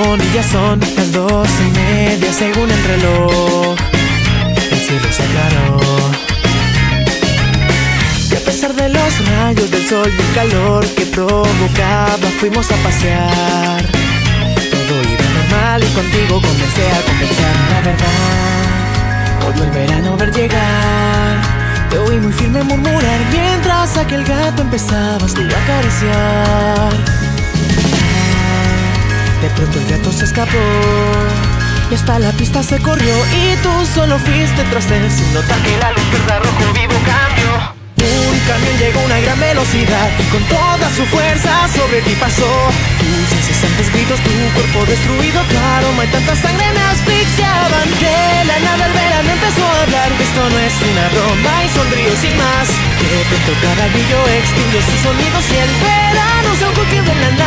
y ya son las dos y media según el reloj. El cielo se aclaró. Y a pesar de los rayos del sol y el calor que provocaba, fuimos a pasear. Todo iba normal y contigo comencé a conversar la verdad. Odio el verano ver llegar. Te oí muy firme murmurar mientras aquel gato empezabas tú a acariciar. Pronto el gato se escapó y hasta la pista se corrió y tú solo fuiste tras él sin notar que la luz verde rojo vivo cambió. Un camión llegó a una gran velocidad y con toda su fuerza sobre ti pasó. Tus incesantes gritos, tu cuerpo destruido, claro, hay tanta sangre me asfixiaban. De la nada el verano empezó a hablar, que esto no es una broma y sonrío sin más. De pronto cada brillo extinguió sus sonidos y el verano se ocurrió de la.